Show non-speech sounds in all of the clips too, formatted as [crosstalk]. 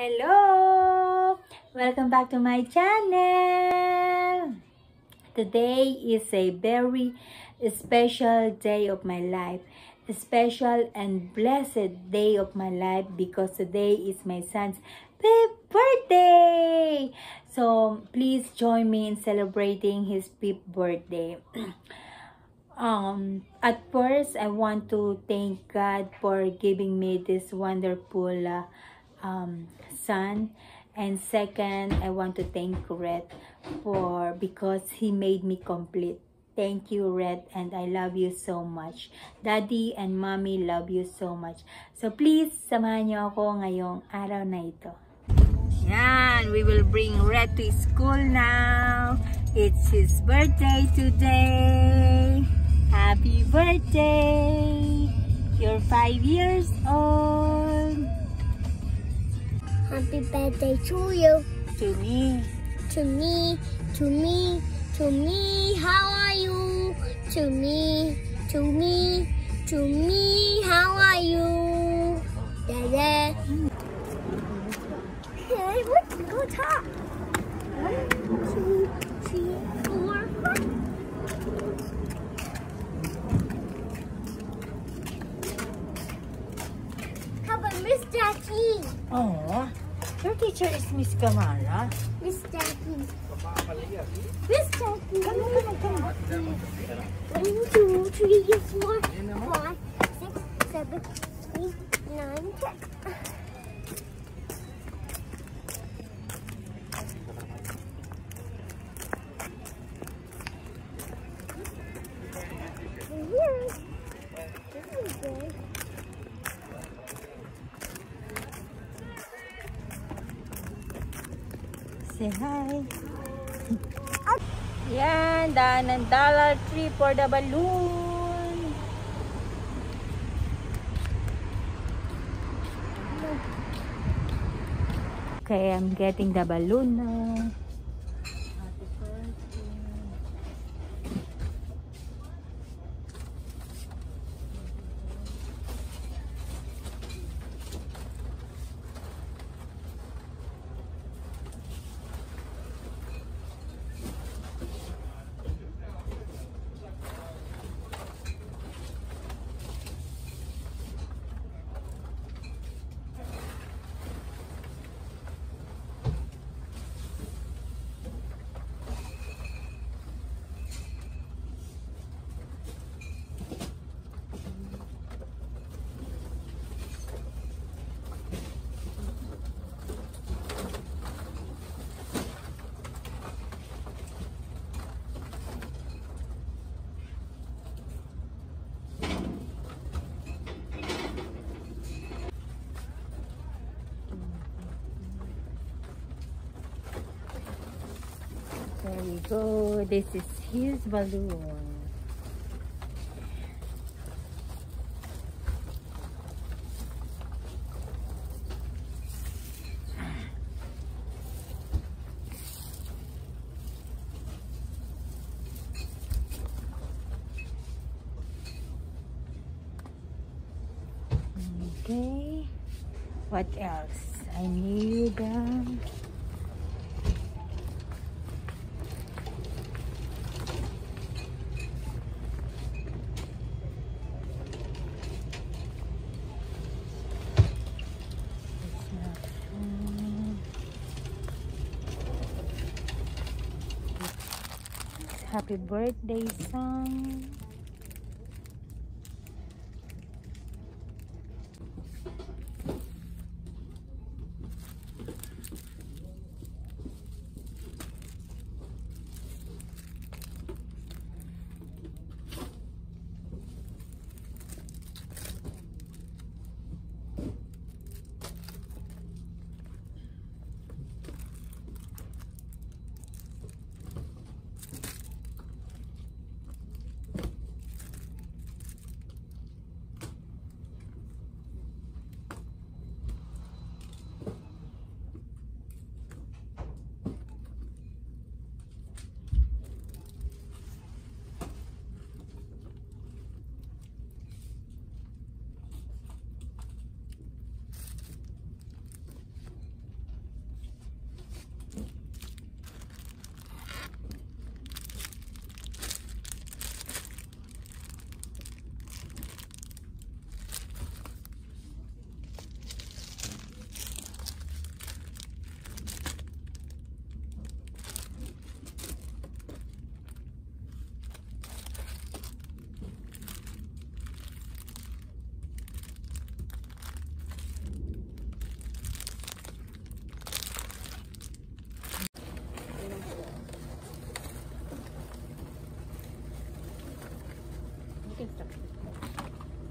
Hello! Welcome back to my channel! Today is a very special day of my life. A special and blessed day of my life because today is my son's birthday! So, please join me in celebrating his fifth birthday. [clears throat] um, at first, I want to thank God for giving me this wonderful uh, um, son. And second, I want to thank Red for because he made me complete. Thank you, Red, and I love you so much. Daddy and Mommy love you so much. So please, samahan niyo ako ngayong araw na ito. Yan, we will bring Red to school now. It's his birthday today. Happy birthday! You're five years old. Happy birthday to you, To me. to me, to me, to me. How are you? To me, to me, to me. How are you? Dada. Okay, let's go top. One, two, three, four, five. How about Miss Jackie? Oh, your teacher is Miss Kamala. Miss Jackie. Miss Jackie. Come on, come on, come on. One, two, three, four, five, six, seven, eight, nine, ten. Here. This is good. Say hi. Yan, daan ng Dollar Tree for the balloon. Okay, I'm getting the balloon now. There we go. This is his balloon. Okay. What else? I need um, happy birthday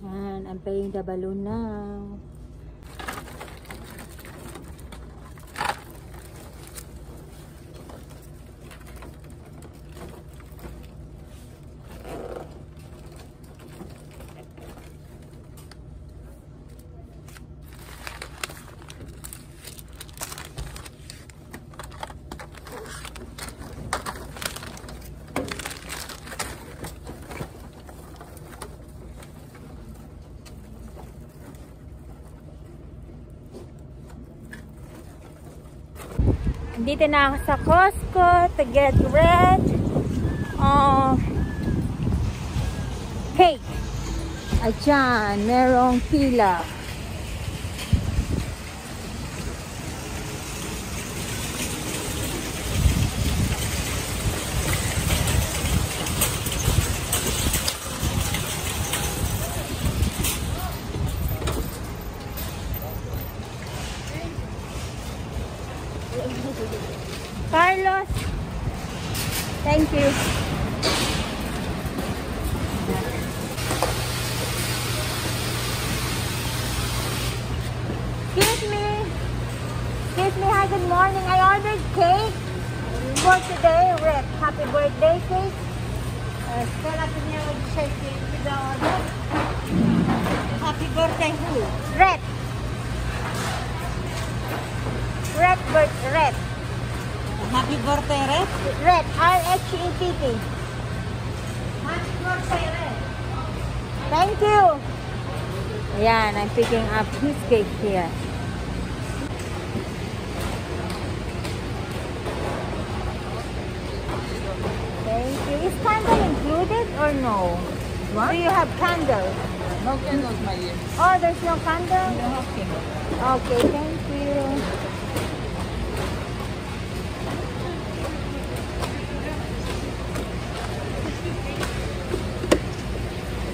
Ayan, I'm playing the balloon now. Dito na ako sa Costco to get red uh, cake. At dyan, merong pila. For today. Rick, happy birthday cake. Uh, out to with shake it with the order. Happy birthday who? Red. Red, bird, red. Happy birthday, Red. Rhett, R-H-E-T-T. Happy birthday, Rhett. Thank you. Yeah, and I'm picking up his cake here. Thank you. Is candle included or no? What? Do you have candles? No candles, my dear. Oh, there's no candle? No have candles. Okay, thank you.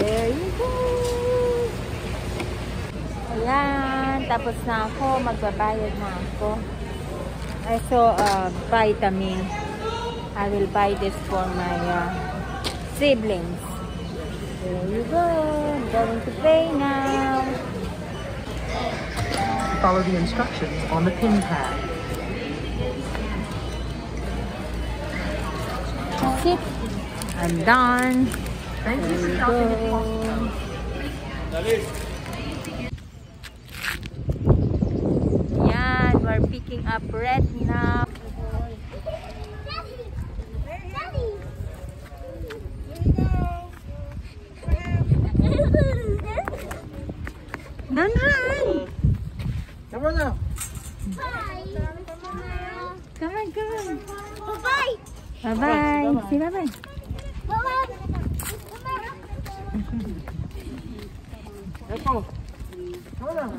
There you go. Ayan, tapos na ako. Magbabayad na ako. I saw uh, vitamin. I will buy this for my uh, siblings. There you go. I'm going to pay now. Follow the instructions on the pin pad. That's it. I'm done. Thank you There for you go. Yan, we're picking up red now. Come on now.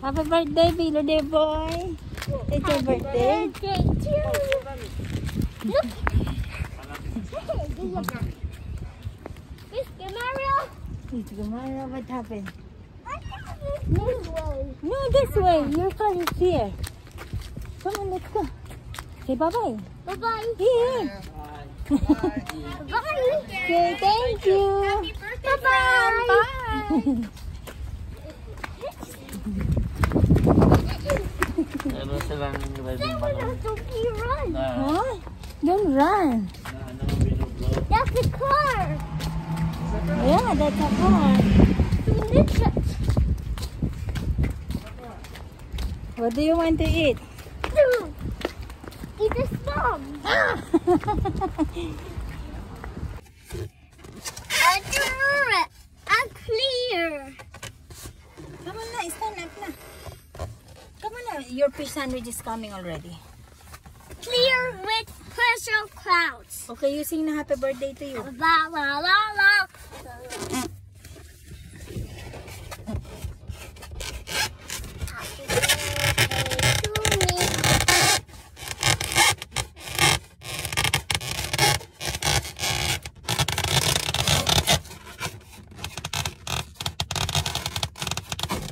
Happy birthday, Bilo dear boy. It's your birthday. Birthday to you! Look! Mr. Mario! It's tomorrow. What happened? This way. No, this way. Your car is here. Come on, let's go. Say bye-bye. Bye-bye. Here. Bye. [laughs] Okay, thank you. Happy birthday, Bye. Meron silang riding Someone balloon has to pee run. Huh? Don't run. na ano, binublow. That's a car. Yeah, that's a car. What do you want to eat? Eat this bomb. [laughs] I do it. I'm clear. Come on na, stand up na. Come on na, your fish sandwich is coming already. Clear with crystal clouds. Okay, you sing na happy birthday to you. La la la la. Happy birthday to me.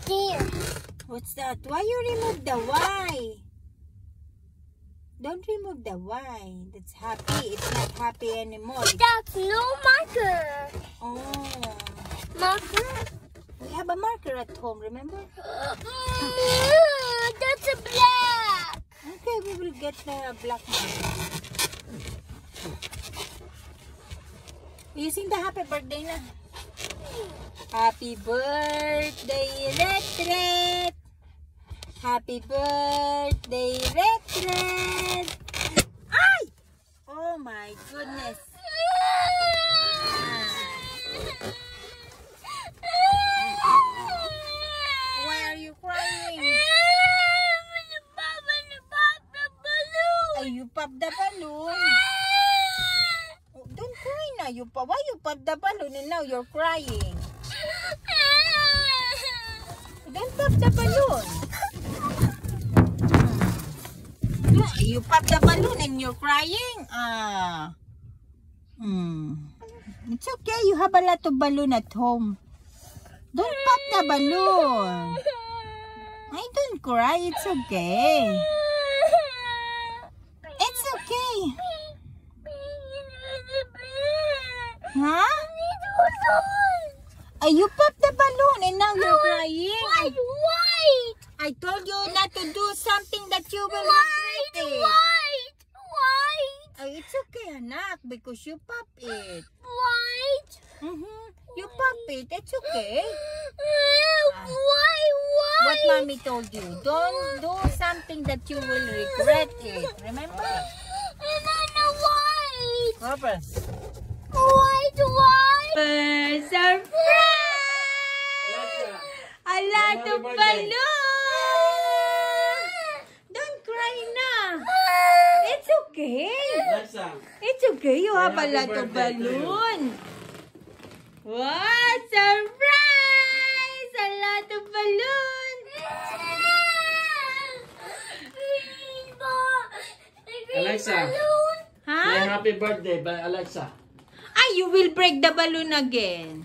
Dear. What's that? Why you remove the Y? Don't remove the Y. That's happy. It's not happy anymore. That's no marker. Oh. Marker? We have a marker at home, remember? Mm, That's a black. Okay, we will get the black marker. You sing the happy birthday na. Happy birthday, Rhett. Happy birthday, Ret. Ay! Oh my goodness. Why are you crying? Ay, you pop the balloon. Oh, don't cry now. You pop. Why you pop the balloon and now you're crying? Don't pop the balloon. You pop the balloon and you're crying. Ah. Hmm. It's okay. You have a lot of balloon at home. Don't pop the balloon. I don't cry. It's okay. It's okay. Huh? Ay, you pop the balloon and now you're crying. White, I told you not to do something that you will white, regret it. white, white, Ay, it's okay, anak, because you pop it. white. Mm-hmm. You pop it. It's okay. Why, why? What mommy told you. Don't do something that you will regret it. Remember? And then the white, Apa? white, white. Surprise! A lot of balloon! Okay. Alexa. It's okay. You have a lot of balloon. What? Surprise! A lot of balloon. Alexa. Say Huh? happy birthday by Alexa. Ah, you will break the balloon again.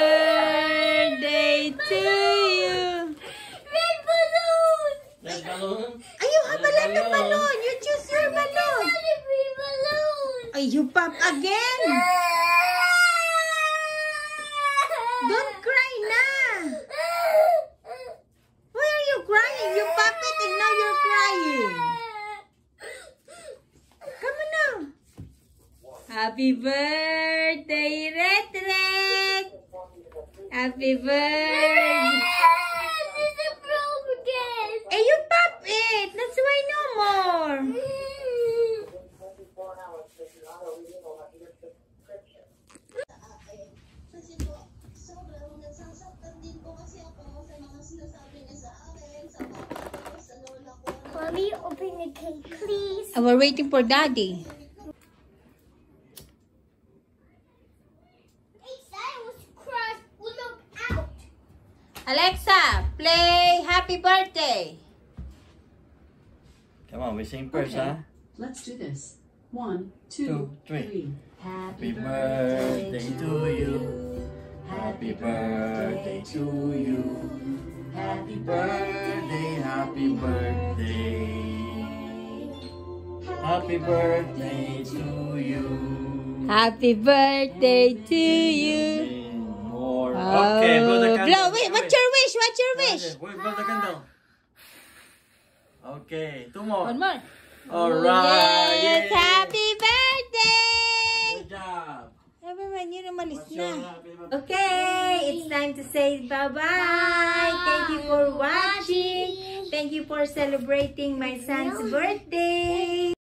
Birthday to you. Red balloon. Red balloon. Ay, you have a lot of balloon. You choose your balloon. Green balloon. Ay, you pop again. Don't cry na. Why are you crying? You pop it and now you're crying. Come on now. Happy birthday, Red Red. Happy birthday. This is broken. Eh, you pop it. That's why no more. Kasi po, sobrang nasasaktan din po kasi ako sa mga sinasabi niya sa akin, sa papa ko, sa lola ko. Mommy, open the cake, please. Uh, we're waiting for daddy. Alexa, play Happy Birthday. Come on, we sing first, Okay. huh? Let's do this. One, Two, two, three. three. Happy birthday to you. Happy birthday to you. Happy birthday, happy birthday. Happy birthday to you. Happy birthday to you. Okay, blow the Oh, candle. blow. Wait, what's your wish? What's your wish? Okay, wait, blow the candle. Okay, two more. One more. All right. Yes, happy birthday. Good job. Man, yun umalis na. Okay, it's time to say bye-bye. Thank you for watching. Thank you for celebrating my son's birthday.